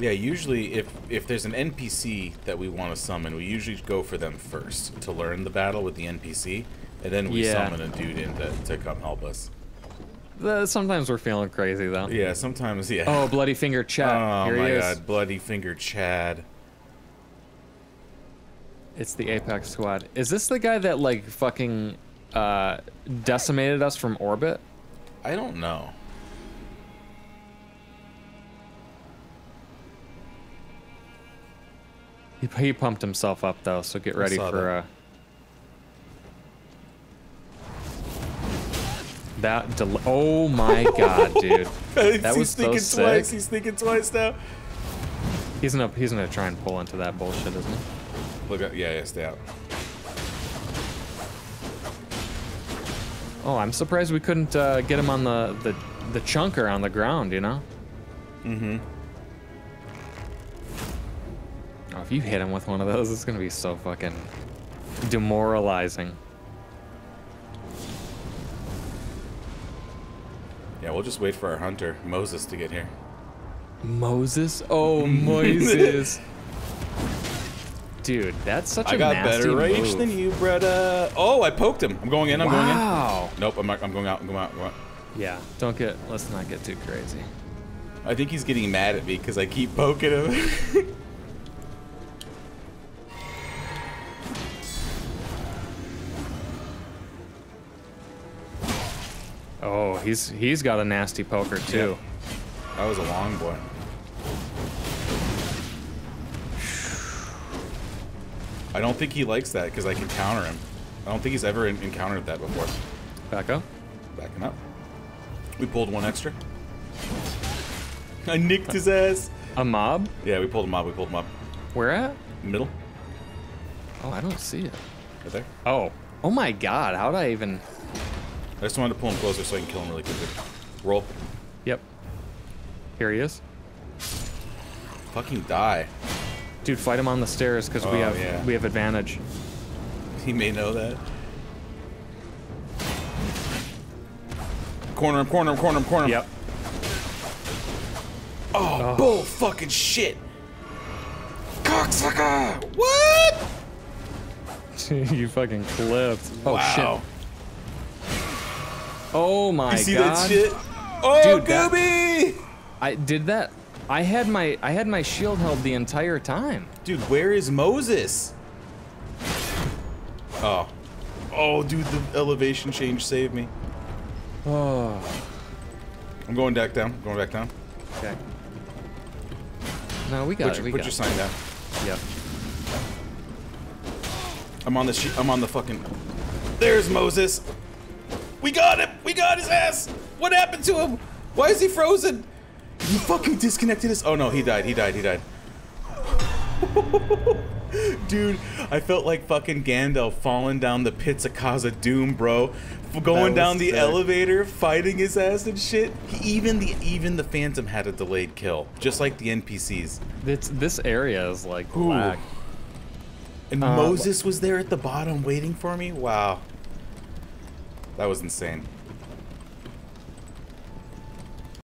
Yeah, usually if if there's an NPC that we want to summon, we usually go for them first to learn the battle with the NPC, and then we Yeah. summon a dude in to, to come help us. The- sometimes we're feeling crazy though. Yeah, sometimes yeah. Oh, bloody finger Chad. Oh Here my he is. god, bloody finger Chad. It's the Apex Squad. Is this the guy that like fucking uh, decimated us from orbit? I don't know. He, he pumped himself up though, so get ready for that. uh that. Del- oh my god, dude! That he's was so thinking sick. twice. He's thinking twice now. He's gonna he's gonna try and pull into that bullshit, isn't he? Look at yeah, yeah, stay out. Oh, I'm surprised we couldn't uh, get him on the, the the chunker on the ground. You know? Mm-hmm. Oh, if you hit him with one of those, it's gonna be so fucking demoralizing. Yeah, we'll just wait for our hunter Moses to get here. Moses? Oh, Moses. Dude, that's such a I got nasty better range move. than you, brother. Oh, I poked him. I'm going in. I'm wow. going in. Nope, I'm not. I'm going out. I'm going out. I'm going out. Yeah, don't get. Let's not get too crazy. I think he's getting mad at me because I keep poking him. Oh, he's he's got a nasty poker too. that was a long boy. I don't think he likes that because I can counter him. I don't think he's ever en- encountered that before. Back up. Backing up. We pulled one extra. I nicked his ass. A mob? Yeah, we pulled a mob. We pulled a mob. Where at? Middle. Oh, I don't see it. Right there. Oh. Oh my God! How'd I even? I just wanted to pull him closer so I can kill him really quickly. Roll. Yep. Here he is. Fucking die. Dude, fight him on the stairs because we Oh, have yeah. we have advantage. He may know that. Corner him, corner him, corner him, corner him. Yep. Oh, bull fucking shit. Cocksucker! What? you fucking clipped. Oh wow. shit. Oh my You see God. that shit? Oh, Dude, that- Gooby! I did that. I had my I had my shield held the entire time. Dude, where is Moses? Oh. Oh, dude, the elevation change saved me. Oh. I'm going back down. I'm Going back down. Okay. No, we got Put it. your, we put got your it. sign down. Yep. I'm on the. I'm on the fucking. There's Moses. We got him. We got his ass. What happened to him? Why is he frozen? You fucking disconnected us. Oh no, he died. He died. He died. Dude, I felt like fucking Gandalf falling down the pits of Khazad-dûm, bro. F- Going down the sick. elevator, fighting his ass and shit. Even the even the Phantom had a delayed kill, just like the NPCs. This this area is like Ooh. black. And Uh, Moses was there at the bottom waiting for me. Wow, that was insane.